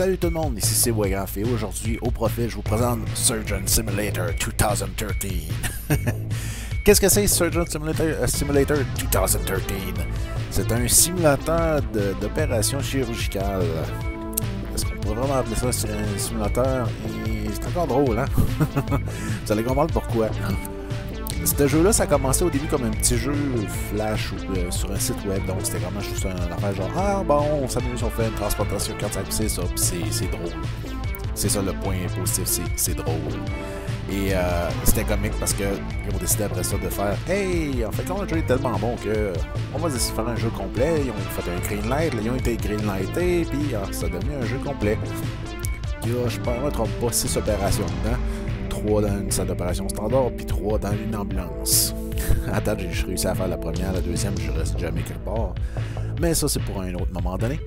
Salut tout le monde, ici c'est Wagraph et aujourd'hui au profil je vous présente Surgeon Simulator 2013. Qu'est-ce que c'est Surgeon Simulator, euh, Simulator 2013? C'est un simulateur d'opération chirurgicale. Est-ce qu'on pourrait vraiment appeler ça un simulateur? C'est encore drôle, hein? vous allez comprendre pourquoi. Ce jeu-là, ça a commencé au début comme un petit jeu flash euh, sur un site web, donc c'était vraiment juste un affaire genre Ah bon, on s'amuse, on fait une transportation 4 c'est ça, puis c'est drôle. C'est ça le point positif, c'est drôle. Et euh, c'était comique parce qu'ils ont décidé après ça de faire Hey, en fait, quand le jeu est tellement bon que on va essayer de faire un jeu complet. Ils ont fait un green light, ils ont été green lightés, puis ah, ça a devenu un jeu complet. Y a, je trompe pas, 6 opérations dedans. 3 dans une salle d'opération standard, puis 3 dans une ambulance. à date, j'ai réussi à faire la première, la deuxième, je reste jamais quelque part. Mais ça, c'est pour un autre moment donné.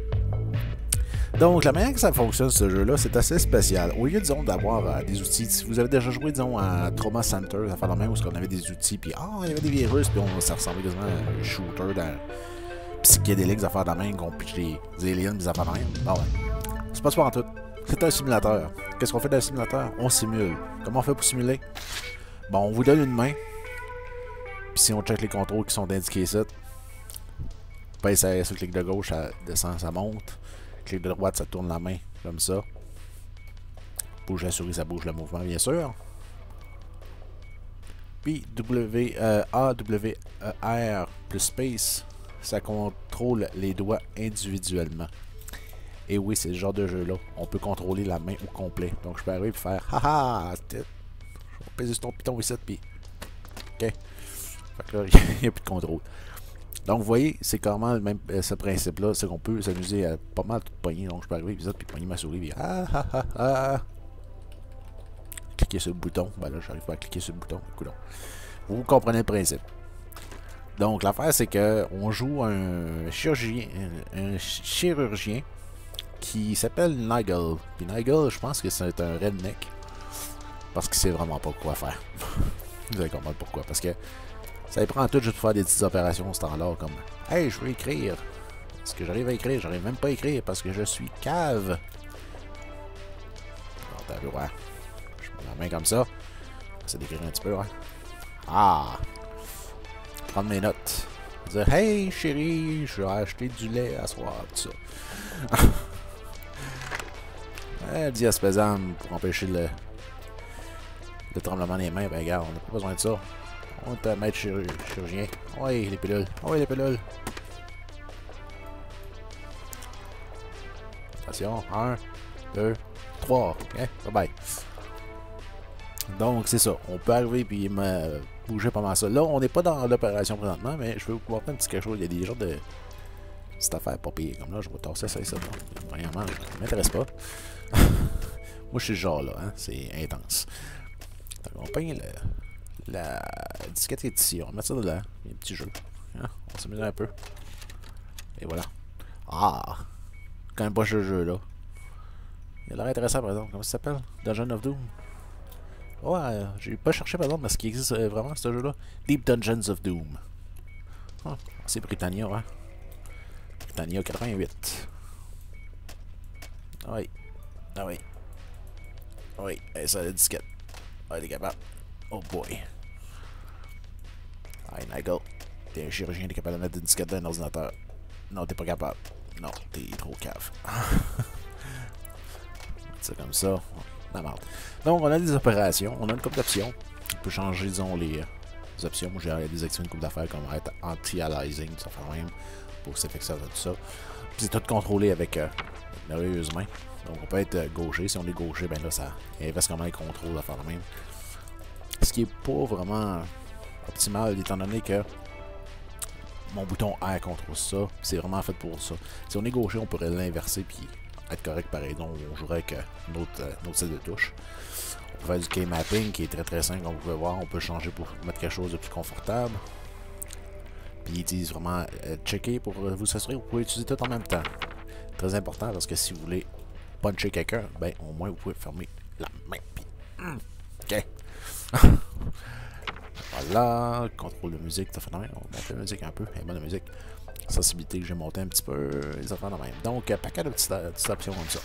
Donc, la manière que ça fonctionne, ce jeu-là, c'est assez spécial. Au lieu, disons, d'avoir euh, des outils, si vous avez déjà joué, disons, à Trauma Center, ça fait la même où on avait des outils, puis ah, il y avait des virus, puis on, ça ressemblait quasiment à un shooter dans psychédélique, des affaires de la main, qu'on pitch des, aliens, des affaires de même. Ah ouais. C'est pas ça en tout. C'est un simulateur. Qu'est-ce qu'on fait dans un simulateur? On simule. Comment on fait pour simuler? Bon, on vous donne une main. Puis si on check les contrôles qui sont indiqués ici, pèse sur le clic de gauche, ça descend, ça monte. Clic de droite, ça tourne la main, comme ça. Bouge la souris, ça bouge le mouvement, bien sûr. Puis W, euh, A, W, e, R plus space, ça contrôle les doigts individuellement. Et oui, c'est ce genre de jeu-là. On peut contrôler la main au complet. Donc je peux arriver et faire Haha! Je vais peser sur ton piton ici, puis. Ok. Fait que là, il n'y a plus de contrôle. Donc vous voyez, c'est le même euh, ce principe-là. C'est qu'on peut s'amuser à pas mal de poignées. Donc je peux arriver, puis puis poigner ma souris, puis ah ah ah ah. Sur le bouton. Ben là, j'arrive pas à cliquer sur le bouton. Vous comprenez le principe. Donc l'affaire, c'est que on joue un chirurgien, un chirurgien qui s'appelle Nigel. Puis Nigel, je pense que c'est un redneck. Parce qu'il sait vraiment pas quoi faire. Vous allez comprendre pourquoi. Parce que ça lui prend tout juste pour faire des petites opérations standard comme Hey, je veux écrire. Est-ce que j'arrive à écrire J'arrive même pas à écrire parce que je suis cave. Bon, vu, ouais. Je mets la main comme ça. C'est d'écrire un petit peu, ouais. Ah Prendre mes notes. Dire Hey chérie, je vais acheter du lait à soir, tout ça. Euh, diaspésame pour empêcher le, le tremblement des mains. Ben, regarde, on n'a pas besoin de ça. On est maître chirurgien. Oui, les pilules. Oui, les pilules. Attention. 1, 2, 3. OK? Bye bye. Donc, c'est ça. On peut arriver puis me bouger pas mal ça. Là, on n'est pas dans l'opération présentement, mais je vais vous montrer un petit quelque chose. Il y a des genres de cette affaire pas payée. Comme là, je vais tasser ça et ça. Vraiment, ça m'intéresse pas. Moi, je suis genre là, hein? c'est intense. Donc, on peint le, la disquette est ici. On va mettre ça dedans. Il y a un petit jeu. Hein? On s'amuse un peu. Et voilà. Ah! Quand même pas ce jeu là. Il a l'air intéressant par exemple. Comment ça s'appelle? Dungeon of Doom. Ouais, j'ai pas cherché par exemple, mais ce qui existe euh, vraiment ce jeu là. Deep Dungeons of Doom. Ah, c'est Britannia, hein. Britannia 88. Oui. Ah oui. Oui, et ça, la disquette. Ah, t'es capable. Oh boy. Hey, Nigel. T'es un chirurgien, t'es capable de mettre une disquette dans un ordinateur. Non, t'es pas capable. Non, t'es trop cave. C'est comme ça. La merde. Donc, on a des opérations. On a une couple d'options. On peut changer, disons, les, les options. Moi, j'ai désactivé une couple d'affaires comme être anti-aliasing, ça fait même. Pour s'effectuer ça, tout ça. Puis c'est tout contrôlé avec euh, merveilleuse main. Donc on peut être euh, gaucher. Si on est gaucher, ben là, ça investe comment les contrôles à faire la même. Ce qui est pas vraiment optimal, étant donné que mon bouton R contrôle ça. C'est vraiment fait pour ça. Si on est gaucher, on pourrait l'inverser puis être correct pareil. Donc on jouerait avec euh, notre, euh, notre set de touche. On peut faire du K-mapping qui est très très simple comme vous pouvez voir. On peut changer pour mettre quelque chose de plus confortable. Puis ils disent vraiment checker pour vous assurer vous pouvez utiliser tout en même temps. Très important parce que si vous voulez puncher quelqu'un, ben au moins vous pouvez fermer la main. Hmm, ok. voilà, contrôle de musique, ça fait de. On monte la musique un peu, et bonne musique. Sensibilité que j'ai monté un petit peu, les affaires de même. Donc, paquet de petites, petites options comme ça.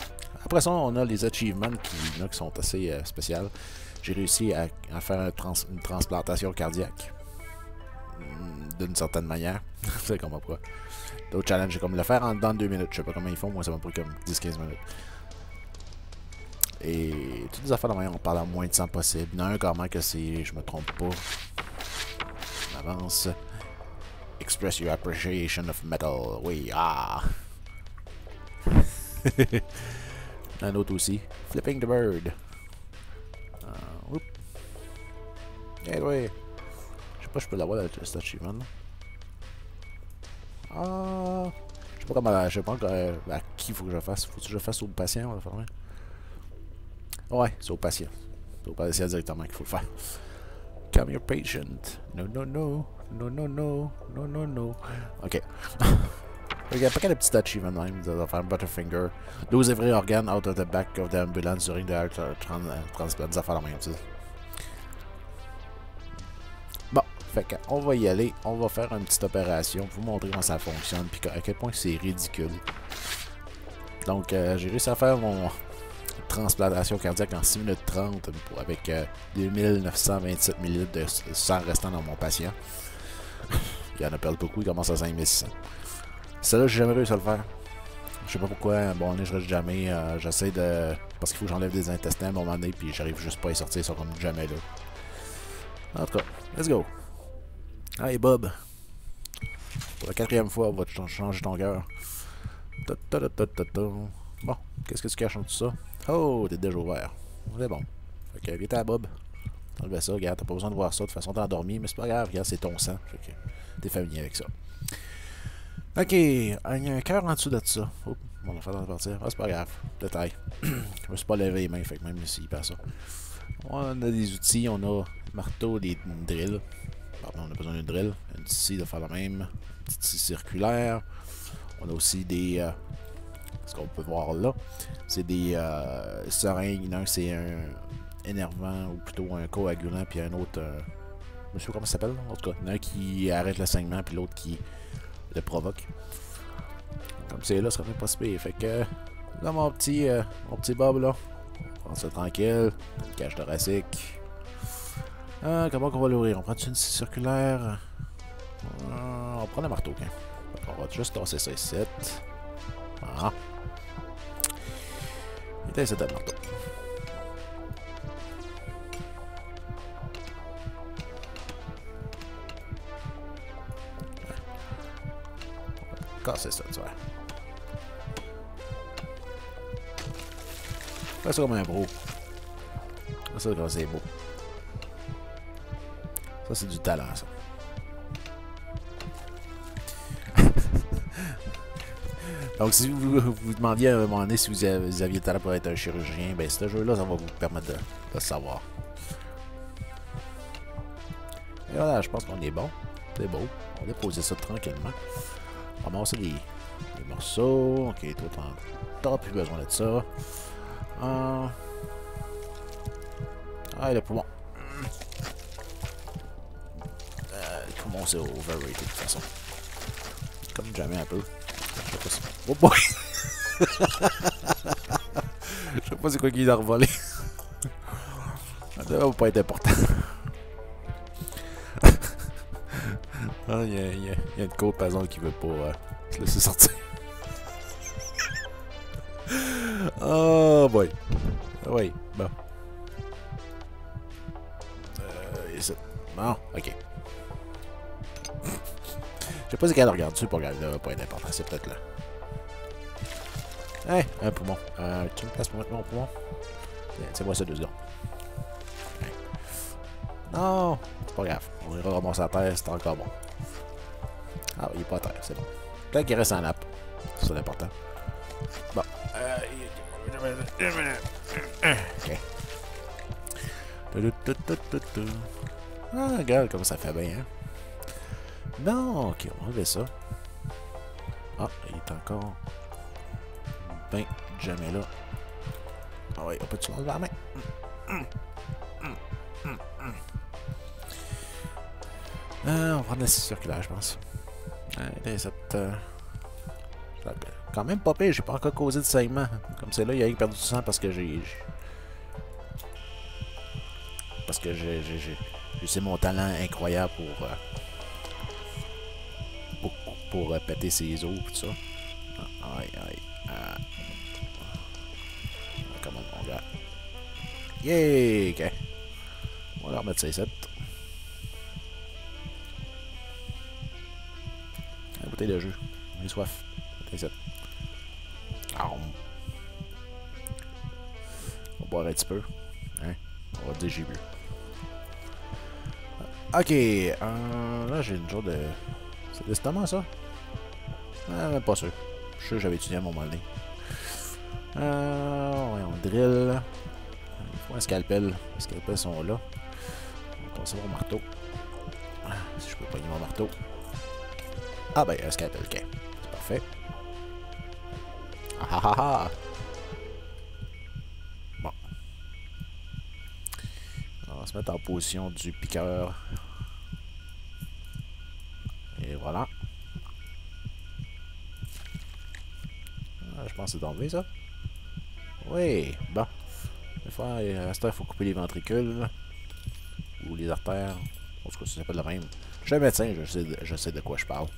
Après ça, on a les achievements qui, sont assez euh, spéciaux. J'ai réussi à, faire une transplantation cardiaque. D'une certaine manière. C'est comme quoi. D'autres challenges, j'ai comme le faire en dans deux minutes. Je sais pas comment ils font, moi ça m'a pris comme 10-15 minutes. Et toutes les affaires de manière, on parle à moins de 100 possible. Il y en que c'est, je me trompe pas. On avance. Express your appreciation of metal. Oui, ah! un autre aussi. Flipping the bird. Uh, oups. Eh ouais. Je sais pas, je peux l'avoir, cet achievement. Ah! Je sais pas comment, je sais pas euh, à qui faut que je fasse. Faut que je fasse au patient, on va Ouais, c'est au patient. C'est au patient directement qu'il faut le faire. Come your patient. No, no, no. No, no, no. No, no, no. Ok. Il y a pas qu'à des petits achievements même, de faire Butterfinger. Lose every organ out of the back of the ambulance during the heart transplant, des affaires la même, Bon, fait qu'on va y aller, on va faire une petite opération pour vous montrer comment ça fonctionne, puis à quel point c'est ridicule. Donc, euh, j'ai réussi à faire mon transplantation cardiaque en 6 minutes 30 avec 2927 euh, ml de sang restant dans mon patient. il en a perdu beaucoup, il commence à 5600. Celle-là, j'ai jamais réussi à le faire. Je sais pas pourquoi, bon, je reste jamais. Euh, j'essaie de. Parce qu'il faut que j'enlève des intestins à un moment donné, puis j'arrive juste pas à y sortir, ils sont comme jamais là. En tout cas, let's go. Hey Bob. Pour la quatrième fois, on va changer ton cœur. Bon, qu'est-ce que tu caches en tout ça? Oh, t'es déjà ouvert. C'est bon. Que, viens à Bob. Enlevez ça, regarde, t'as pas besoin de voir ça. De toute façon, t'es endormi, mais c'est pas grave, regarde, c'est ton sang. Fait que, t'es familier avec ça. Ok, il y a un cœur en dessous de ça. Oh, on va faire dans partir. Ah, c'est pas grave. Détail. Je me suis pas levé les mains, fait que même s'il passe ça. On a des outils, on a marteau, des drills. Pardon, on a besoin d'une drill. Un scie de faire la même. Un petit scie circulaire. On a aussi des. Euh, ce qu'on peut voir là, c'est des euh, seringues. L'un, c'est un énervant ou plutôt un coagulant, puis un autre. Euh, monsieur, comment ça s'appelle En tout cas, un qui arrête le saignement, puis l'autre qui le provoque. Comme c'est là, ça serait pas si. Fait que là, mon petit, euh, mon petit Bob, là, on ça tranquille. Une cage thoracique. Ah, comment on va l'ouvrir? On prend une circulaire? Ah, On prend le marteau, quand. On va juste tasser ça ici. Ah. Et c'est le marteau. casser ça, tu vois. Fais ça comme un bro. Ça c'est beau. Ça, c'est du talent, ça. Donc, si vous vous demandiez à un moment donné si vous aviez le talent pour être un chirurgien, ben ce jeu-là, ça va vous permettre de, de savoir. Et voilà, je pense qu'on est bon. C'est beau. On va poser ça tranquillement ramasser les, les morceaux. Ok, toi, t'as plus besoin de ça. Euh... Ah, le poumon. Euh, le c'est overrated de toute façon. Comme jamais un peu. Je sais pas. Oh boy! Je sais pas c'est quoi qu'il a. Ça va pas être important. Ah, il y, a, une côte, par exemple, qui veut pas euh, se laisser sortir. oh boy. Ah oui, bon. Euh. Bon, ok. Je sais pas si qu'elle regarde dessus pour regarder là, pas être important, c'est peut-être là. Hey, un poumon. Euh, tu me places pour mettre mon poumon? C'est moi ça deux secondes. Non, c'est pas grave. On ira ramasser la terre, c'est encore bon. Ah, il est pas à terre, c'est bon. Peut-être qu'il reste en nappe. C'est l'important. Bon. Ok. Ah, regarde comme ça fait bien, hein. Non, ok, on va enlever ça. Ah, il est encore... Ben, jamais là. Ah oui, on peut-tu l'enlever la main? Euh, on va prendre la circulaire, je pense. Euh, Quand même pas pire, j'ai pas encore causé de saignement. Comme c'est là, il a perdu du sang parce que j'ai... Parce que j'ai... C'est mon talent incroyable pour... Euh, pour, euh, péter ses os et tout ça. Ah, aïe, aïe. Ah. Comment on gars. Yeah! Ok. On va remettre ça ici. La bouteille de jus. J'ai soif. Ici. Ah, on... va boire un petit peu. Hein? On va dire j'ai bu. Ok. Euh, là, j'ai une genre de... C'est l'estomac, ça? Même pas sûr. Je suis sûr que j'avais étudié à mon moment donné. Euh, on drill. Il faut un scalpel. Les scalpels sont là. On va passer mon marteau. Si je peux pogner mon marteau. Ah ben, un scalpel, ok. C'est parfait. Ah ah ah ah! Bon. On va se mettre en position du piqueur. Voilà. Ah, je pense que c'est tombé ça. Oui, bon. Des fois, à il faut couper les ventricules. Ou les artères. En tout cas, c'est pas le même. Je suis un médecin, je sais, de, je sais de quoi je parle.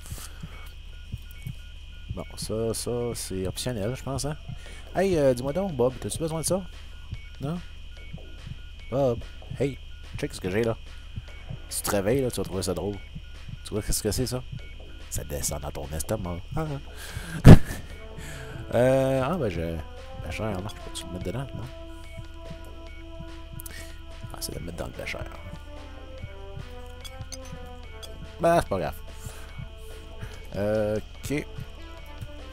Bon, ça, ça, c'est optionnel, je pense, hein. Hey, euh, dis-moi donc, Bob, t'as-tu besoin de ça? Non? Bob, hey, check ce que j'ai là. Si tu te réveilles, là, tu vas trouver ça drôle. Tu vois qu'est-ce que c'est, ça? Ça descend dans ton estomac. Ah, euh, ah ben, je... Béchère, non? Je peux-tu le mettre dedans, non? Ah, c'est de le mettre dans le béchère. Ben, c'est pas grave. Euh, ok.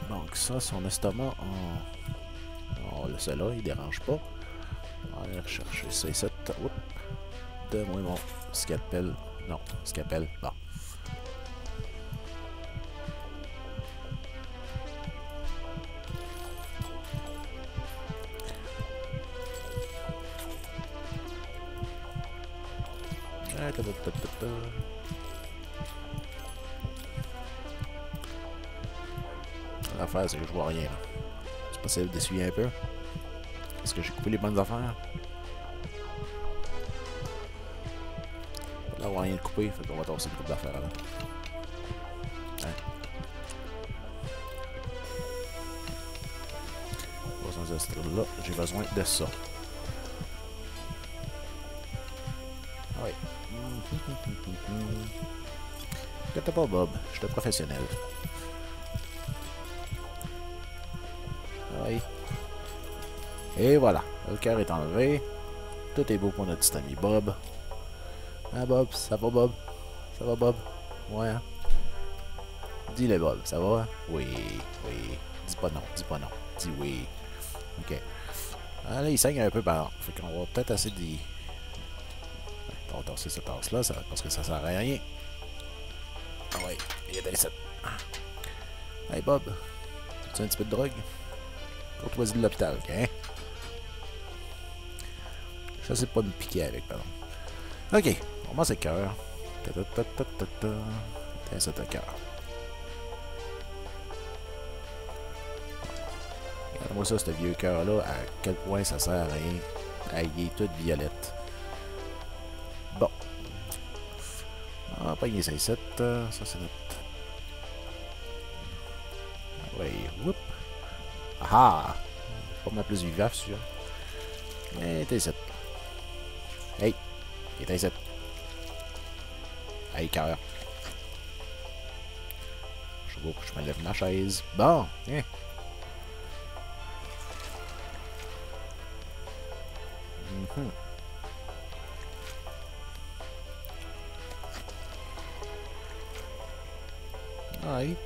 Donc ça, son estomac, on, on le sait là, il dérange pas. On va aller rechercher ça ici. De moi mon scalpel. Non, scalpel. Bon. D'essuyer un peu. Est-ce que j'ai coupé les bonnes affaires? Pas d'avoir rien de coupé, fait qu'on va tasser le coupe d'affaires là. Hein? Pas de là, j'ai besoin de ça. Oui. T'inquiète pas, Bob. Je suis professionnel. Et voilà. Le cœur est enlevé. Tout est beau pour notre petit ami Bob. Hein, Bob? Ça va, Bob? Ça va, Bob? Ouais, hein? Dis-le, Bob. Ça va? Oui. Oui. Dis pas non. Dis pas non. Dis oui. OK. Ah, là, il saigne un peu par Fait qu'on va peut-être essayer d'y on va cette tasse-là parce que ça sert à rien. Ah ouais, il y a des ça. Hey Bob, tu as un petit peu de drogue? Courtoisie de l'hôpital, ok? Je sais pas me piquer avec, pardon. Ok, on va c'est cœur. Tiens, ça cœur. Regarde-moi ça, ce vieux cœur-là, à quel point ça sert à rien. Ah, il est tout violette. Bon. On va pogner ça ici. Ça, c'est notre... Oui, whoop. Ah Pas mal plus vivant, celui-là. Mais t'es ici. Hey! Il est ici. Hey, cœur. Je sais pas, je me lève ma chaise. Bon, hein. Mm -hmm. Ah oui.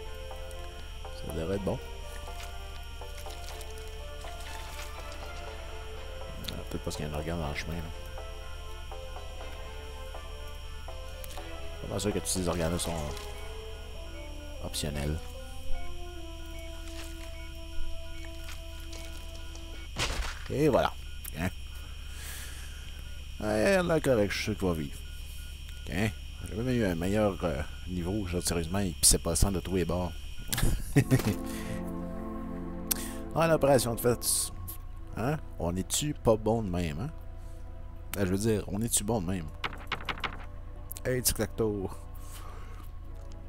Ça devrait être bon. Peut-être parce qu'il y a un organe dans le chemin. Pas sûr que tous ces organes-là sont optionnels? Et voilà. Hein? Là, correct, je suis sûr va vivre. Okay. J'avais même eu un meilleur euh, niveau, genre sérieusement, il pissait pas le sang de tous les bords. Ah, l'opération de fait. Hein? On est-tu pas bon de même, hein? Ben, je veux dire, on est-tu bon de même? Hey, tic tac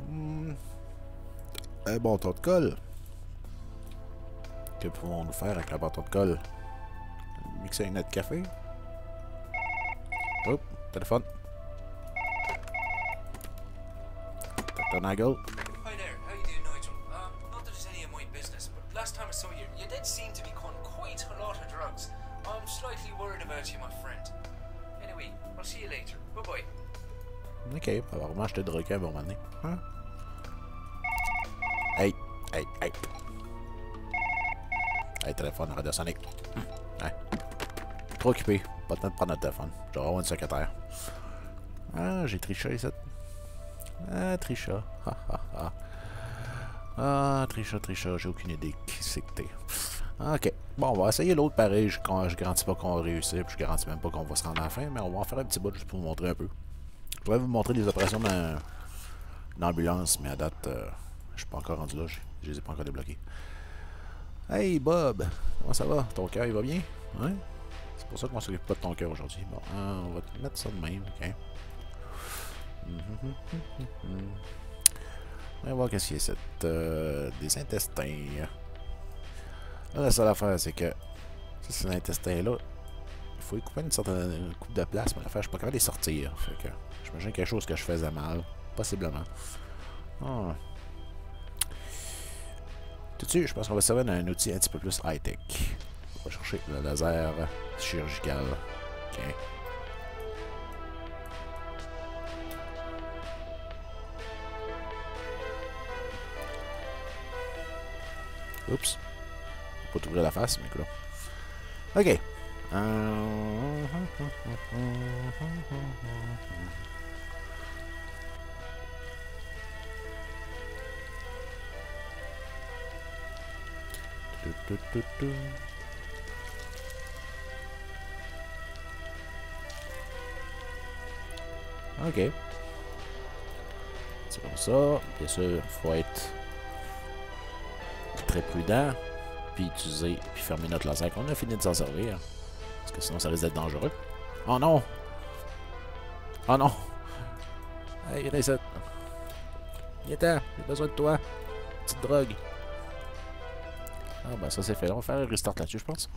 hmm. Un bâton de colle. Que pouvons-nous faire avec un bâton de colle? Mixer net café? Oh, téléphone. Dr. Ok, apparemment je te drogué à un moment donné. Hein? Hey, hey, hey. Hey, téléphone radiosonique. Ouais. Trop occupé. Pas le temps de prendre notre téléphone. Dois avoir une secrétaire. Ah, j'ai triché ici. Ah, tricha. Ha, ha, ha. Ah, tricha, tricha. J'ai aucune idée qui c'est que t'es. Ok. Bon, on va essayer l'autre pareil. Je, je garantis pas qu'on va réussir. Puis je garantis même pas qu'on va se rendre à la fin. Mais on va en faire un petit bout juste pour vous montrer un peu. Je pourrais vous montrer les opérations d'ambulance. Mais à date, euh, je suis pas encore rendu là. Je les ai pas encore débloqués. Hey Bob, comment ça va? Ton cœur, il va bien? Ouais? C'est pour ça qu'on s'occupe pas de ton cœur aujourd'hui. Bon, hein, on va te mettre ça de même, ok? On va voir qu'est-ce qu'il y a cette, euh, des intestins. Là, la seule affaire, c'est que ça, c'est l'intestin-là. Il faut y couper une certaine coupe de place, mais l'affaire, je suis pas capable de les sortir. Fait que j'imagine quelque chose que je faisais mal. Possiblement. Ah. Tout de suite, je pense qu'on va servir d'un outil un petit peu plus high-tech. On va chercher le laser chirurgical. Ok. Oups. Pas t'ouvrir la face, mais là. Ok. Ok. C'est comme ça. Bien sûr, il faut être très prudent, puis utiliser, puis fermer notre laser qu'on a fini de s'en servir. Parce que sinon, ça risque d'être dangereux. Oh non! Oh non! Hey, viens ici. Viens j'ai besoin de toi. Petite drogue. Ah ben ça c'est fait. On va faire un restart là-dessus, je pense.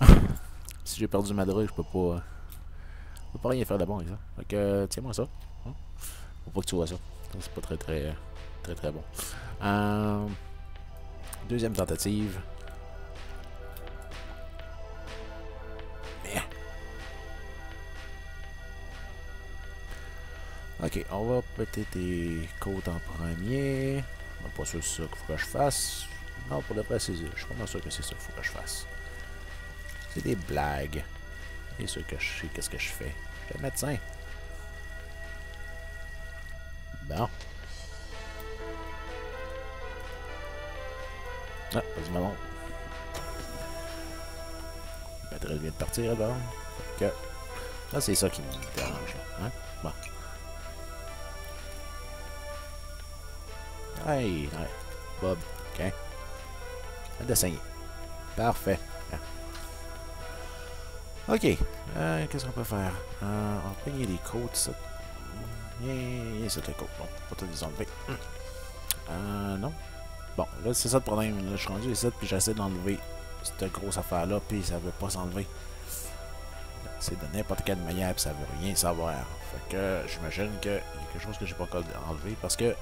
si j'ai perdu ma drogue, je peux pas... Je peux pas rien faire de bon avec ça. Donc, euh, tiens-moi ça. Hein? Faut pas que tu vois ça. C'est pas très très très très bon. Euh... Deuxième tentative. Ok, on va péter tes côtes en premier. Je suis pas sûr c'est ça qu'il faut que je fasse. Non, pour le préciser, je suis pas sûr que c'est ça qu'il faut que je fasse. C'est des blagues. Et sûr que je sais qu'est-ce que je fais? Je suis médecin. Bon. Ah, vas-y, maman. La batterie vient de partir, là. Ok. Ça, c'est ça qui me dérange. Hein? Bon. Hey, hey. Bob. Ok. Un dessin. Parfait. Ok. Euh, Qu'est-ce qu'on peut faire? Euh, on va peigner les côtes, ça. Yeah, c'est les côtes. Bon, pas tout les enlever. Euh, non. Bon, là, c'est ça le problème. Là, je suis rendu ici, puis j'essaie d'enlever cette grosse affaire-là, puis ça veut pas s'enlever. C'est de n'importe quelle manière, puis ça veut rien savoir. Fait que j'imagine qu'il y a quelque chose que j'ai pas encore enlevé, parce que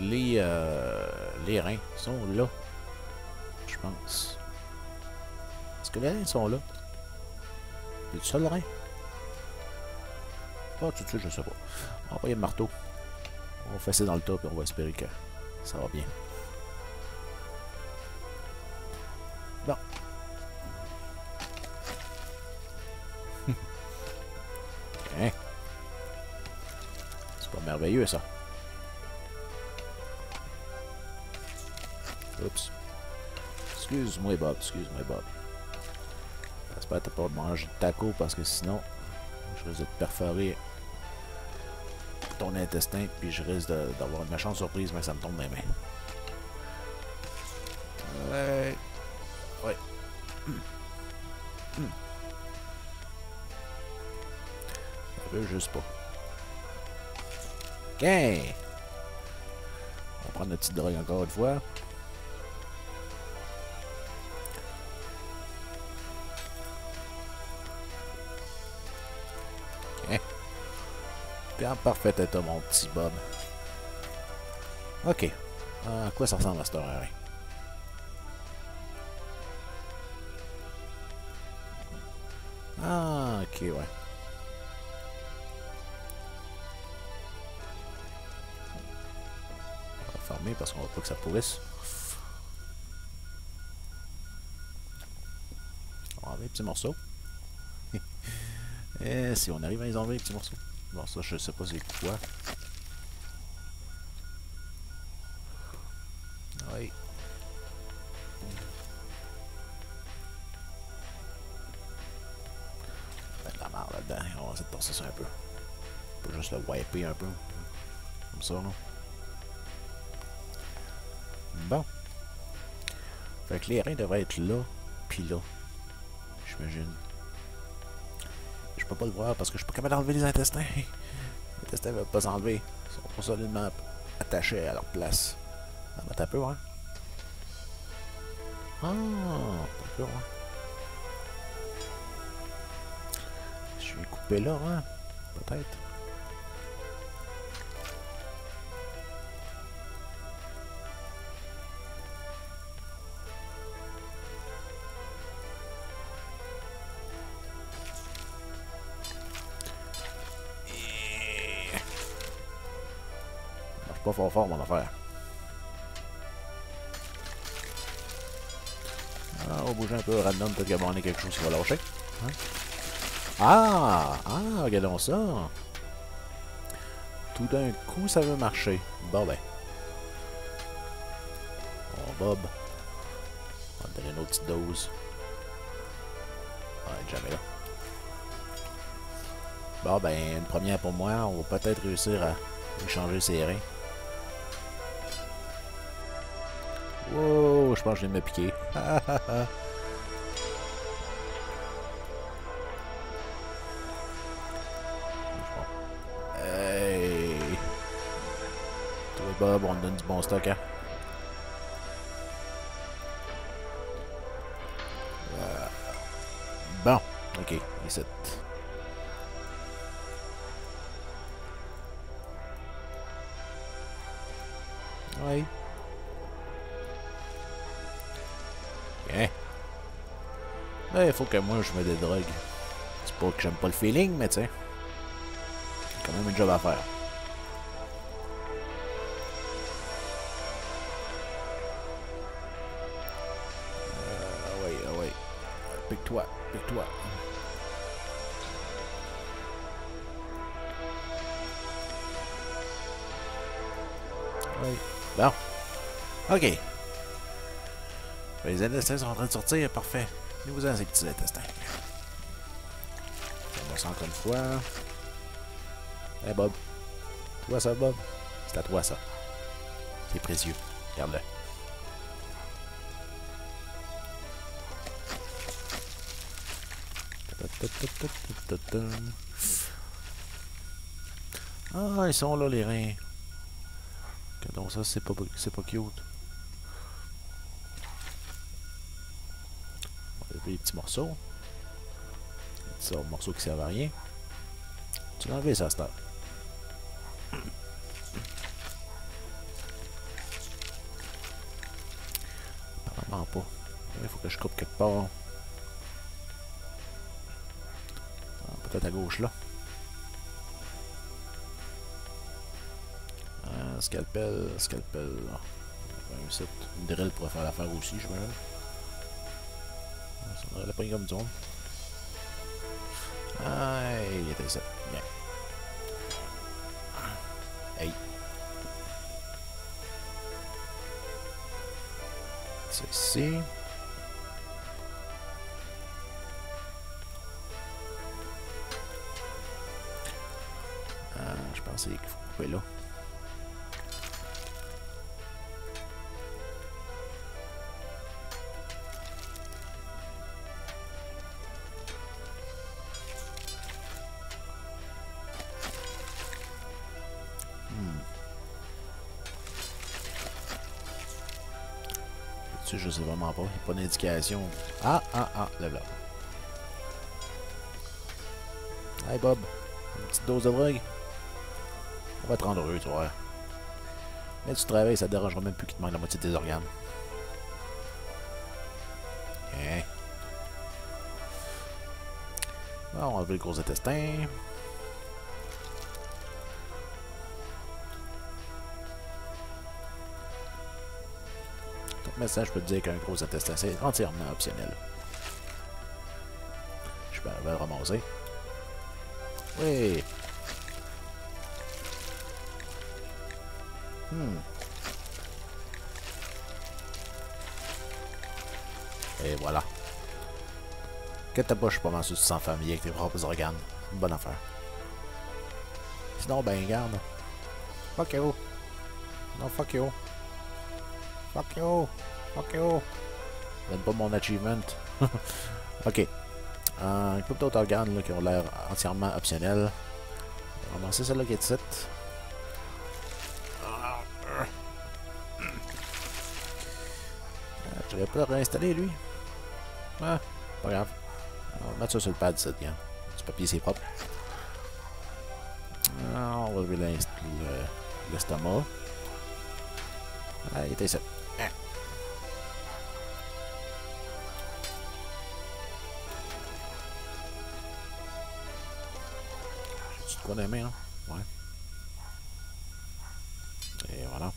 les, euh, les reins sont là. Je pense. Est-ce que les reins sont là? Y du seul rein? Ah, tout de suite, je sais pas. On va envoyer le marteau. On va fesser dans le top et on va espérer que ça va bien. Bon. ok. C'est pas merveilleux ça. Oups. Excuse-moi Bob, excuse-moi Bob. J'espère que t'as pas mangé de taco parce que sinon, je risque de te perforer ton intestin, puis je risque d'avoir une méchante surprise, mais ça me tombe dans les mains. Ouais. Ouais. Ça veut juste pas. Ok. On va prendre notre petite drogue encore une fois. En parfait état, mon petit Bob. Ok. Ah, à quoi ça ressemble à cette heure Ah, ok, ouais. On va fermer parce qu'on va pas que ça pourrisse. On va enlever un petit morceau. Et si on arrive à les enlever, les petits morceaux. Bon, ça, je sais pas c'est quoi. Oui. Ben, de la merde là-dedans. On va essayer de torser ça un peu. On peut juste le wiper un peu. Comme ça, là. Bon. Fait que les reins devraient être là, puis là. J'imagine. Peux pas le voir parce que je suis pas capable d'enlever les intestins. Les intestins ne veulent pas s'enlever. Ils sont trop solidement attachés à leur place. Ah, ben, t'as peu, hein? Ah? Je vais couper là, hein? Peut-être. Fort fort mon affaire. Ah, on va bouger un peu random, peut-être y avoir quelque chose qui va lâcher. Hein? Ah! Ah, regardons ça! Tout d'un coup, ça veut marcher. Bon ben. Bon, Bob. On va donner une autre petite dose. Ouais, jamais là. Bon ben, une première pour moi. On va peut-être réussir à échanger ses reins. Wow, je pense que je viens de me piquer. hey! Toi, Bob, on donne du bon stock, hein? Euh, Bon, ok, ici. Oui. Là, il faut que moi je me des drogues. C'est pas que j'aime pas le feeling, mais. J'ai quand même un job à faire. Euh, ah ouais, ah ouais. Pique-toi, pique-toi. Oui. Bon. Ok. Les intestins sont en train de sortir, parfait. Nous en ces petits intestins. On va ça encore une fois. Hey Bob. Tu vois ça, Bob? C'est à toi, ça. C'est précieux. Regarde-le. Ah, ils sont là, les reins. Donc ça, c'est pas, c'est pas cute. Les petits morceaux. Les petits morceaux qui servent à rien. Tu l'as enlevé, ça, stop. Apparemment pas. Il faut que je coupe quelque part. Ah, Peut-être à gauche, là. Scalpel, scalpel. Set. Une drill pourrait faire l'affaire aussi, je m'imagine. Ça devrait pas comme du monde. Ah, il était ça. Bien. Hey. C'est. Ah, je pensais qu'il faut couper là. Vraiment pas. Pas d'indication. Ah, ah, ah, là, là. Hey Bob, une petite dose de drogue. On va te rendre heureux, tu vois. Mais tu travailles, ça te dérangera même plus qu'il te manque la moitié de tes organes. Ok. Bon, on va enlever le gros intestin. Mais ça, je peux te dire qu'un gros intestin, c'est entièrement optionnel. Je peux le ramasser. Oui. Hmm. Et voilà. Que ta poche pas mal sur sans famille avec tes propres organes. Bonne affaire. Sinon, ben, garde. Fuck you. Non, fuck you. Fuck you. Fuck you. Donne pas mon achievement. ok. Euh, un couple d'autres organes là, qui ont l'air entièrement optionnels. On va ramasser celle-là qui est ici. Je vais pas le réinstaller lui. Ah, pas grave. On va mettre ça sur le pad ici, tiens. Du papier c'est propre. Ah, on va lever l'estomac. Ah, il était ici. Hein? Et voilà.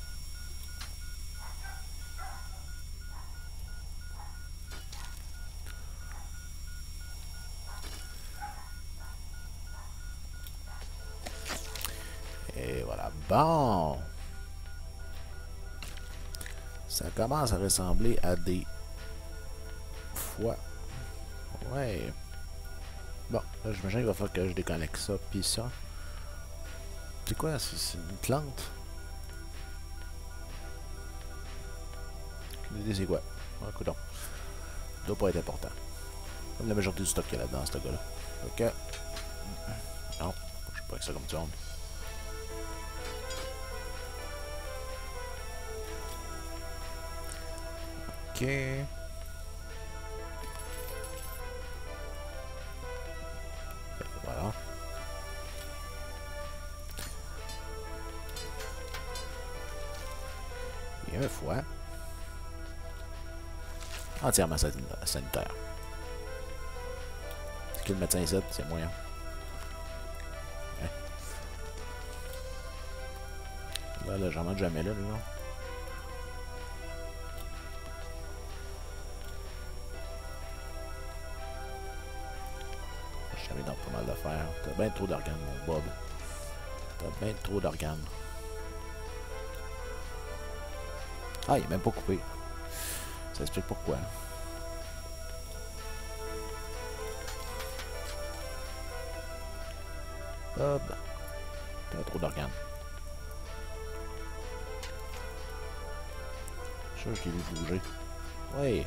Et voilà. Bon. Ça commence à ressembler à des foies. Ouais. Bon, là, j'imagine qu'il va falloir que je déconnecte ça, puis ça. C'est quoi? C'est une plante? C'est quoi? Ah, écoute donc. Ça doit pas être important. Comme la majorité du stock qu'il y a là-dedans, ce gars-là. Ok. Non, je sais pas que ça comme monde. Ok. Entièrement sanitaire. C'est qui le médecin ici? C'est moyen. Là, là, j'en mange jamais là, non? J'avais dans pas mal d'affaires. T'as bien trop d'organes, mon Bob. T'as bien trop d'organes. Ah, il est même pas coupé. Ça explique pourquoi. Bob. T'as trop d'organes. Je l'ai vu bouger. Oui.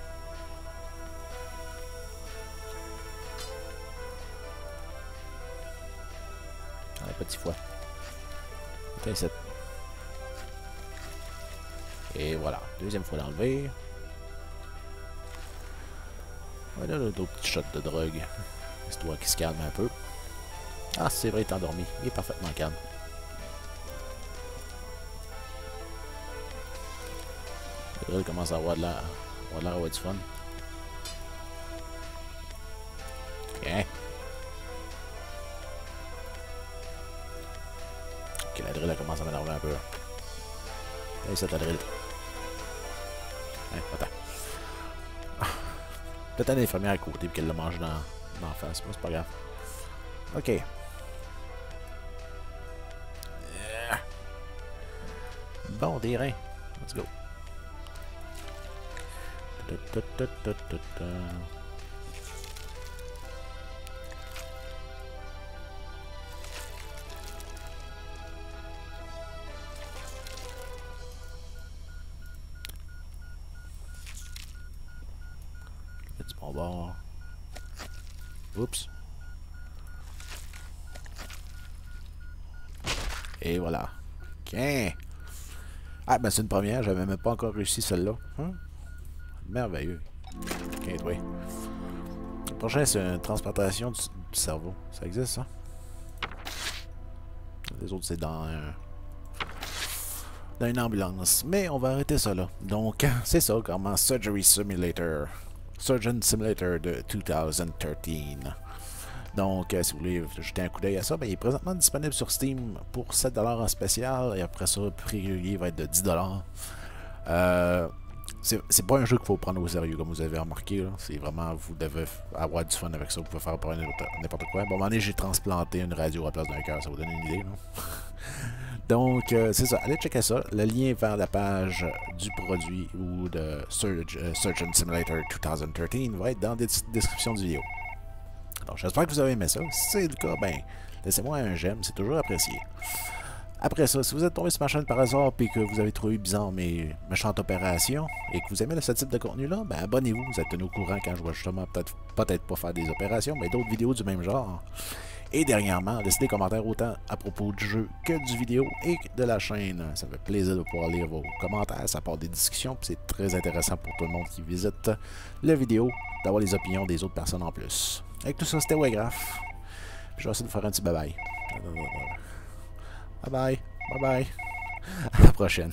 Un petit foie. Et voilà. Deuxième fois d'enlever. Voilà d'autres petits shots de drogue. Histoire qu'il se calme un peu. Ah, c'est vrai, il est endormi. Il est parfaitement calme. Il commence à avoir de l'air. avoir de l'air du fun. Ok. Ok, la drill commence à m'énerver un peu. C'est la drill. Peut-être un infirmière à côté qu'elle le mange dans, dans la c'est pas grave. Ok. Yeah. Bon, des reins. Let's go. Et voilà. OK. Ah, ben c'est une première. J'avais même pas encore réussi celle-là. Hein? Merveilleux. OK, oui. Le prochain, c'est une transplantation du, cerveau. Ça existe, ça? Les autres, c'est dans un... dans une ambulance. Mais on va arrêter ça là. Donc, c'est ça, comment Surgery Simulator. Surgeon Simulator de 2013. Donc, euh, si vous voulez jeter un coup d'œil à ça, ben, il est présentement disponible sur Steam pour 7$ en spécial. Et après ça, le prix régulier va être de 10$. Euh, c'est pas un jeu qu'il faut prendre au sérieux, comme vous avez remarqué. C'est vraiment, vous devez avoir du fun avec ça. Vous pouvez faire n'importe quoi. Bon, à un moment j'ai transplanté une radio à la place d'un cœur. Ça vous donne une idée? Donc, euh, c'est ça. Allez checker ça. Le lien vers la page du produit ou de Surgeon Simulator 2013 va être dans la description du vidéo. Donc, j'espère que vous avez aimé ça. Si c'est le cas, ben, laissez-moi un j'aime, c'est toujours apprécié. Après ça, si vous êtes tombé sur ma chaîne par hasard et que vous avez trouvé bizarre mes méchantes opérations et que vous aimez ce type de contenu-là, ben abonnez-vous, vous êtes tenu au courant quand je vais justement peut-être peut-être pas faire des opérations, mais d'autres vidéos du même genre. Et dernièrement, laissez des commentaires autant à propos du jeu que du vidéo et de la chaîne. Ça me fait plaisir de pouvoir lire vos commentaires, ça part des discussions, c'est très intéressant pour tout le monde qui visite la vidéo d'avoir les opinions des autres personnes en plus. Avec tout ça, c'était Waygraph. Je vais essayer de faire un petit bye-bye. Bye bye. Bye bye. À la prochaine.